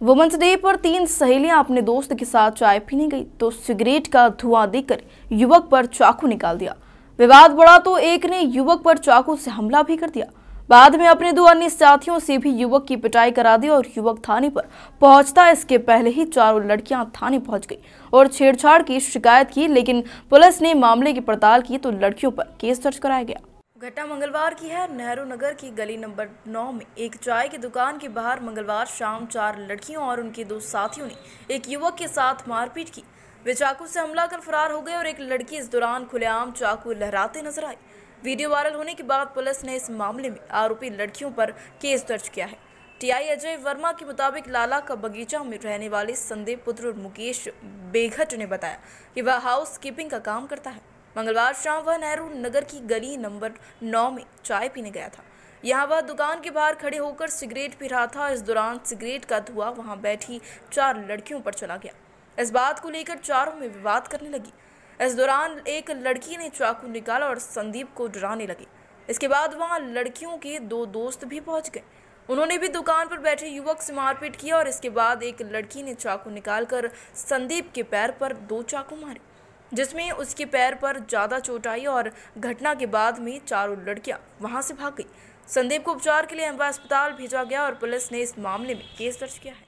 Women's day पर तीन सहेलियाँ अपने दोस्त के साथ चाय पीने गई तो सिगरेट का धुआँ देकर युवक पर चाकू निकाल दिया। विवाद बढ़ा तो एक ने युवक पर चाकू से हमला भी कर दिया। बाद में अपने दो अन्य साथियों से भी युवक की पिटाई करा दी और युवक थाने पर पहुँचता इसके पहले ही चारों लड़कियाँ थाने पहुँच गई और छेड़छाड़ की शिकायत की, लेकिन पुलिस ने मामले की पड़ताल की तो लड़कियों पर केस दर्ज कराया गया। घटना मंगलवार की है। नेहरू नगर की गली नंबर नौ में एक चाय की दुकान के बाहर मंगलवार शाम चार लड़कियों और उनके दो साथियों ने एक युवक के साथ मारपीट की। वे चाकू से हमला कर फरार हो गए और एक लड़की इस दौरान खुलेआम चाकू लहराते नज़र आई। वीडियो वायरल होने के बाद पुलिस ने इस मामले में आरोपी लड़कियों पर केस दर्ज किया है। टीआई अजय वर्मा के मुताबिक लाला का बगीचा में रहने वाले संदीप पुत्र मुकेश बेघट ने बताया कि वह हाउस कीपिंग का काम करता है। मंगलवार शाम वह नेहरू नगर की गली नंबर नौ में चाय पीने गया था। यहाँ वह दुकान के बाहर खड़े होकर सिगरेट पी रहा था। इस दौरान सिगरेट का धुआँ वहाँ बैठी चार लड़कियों पर चला गया। इस बात को लेकर चारों में विवाद करने लगी। इस दौरान एक लड़की ने चाकू निकाला और संदीप को डराने लगी। इसके बाद वहाँ लड़कियों के दो दोस्त भी पहुँच गए। उन्होंने भी दुकान पर बैठे युवक से मारपीट किया और इसके बाद एक लड़की ने चाकू निकालकर संदीप के पैर पर दो चाकू मारे। जिसमें उसके पैर पर ज़्यादा चोट आई और घटना के बाद में चारों लड़कियाँ वहाँ से भाग गई। संदीप को उपचार के लिए अम्बा अस्पताल भेजा गया और पुलिस ने इस मामले में केस दर्ज किया है।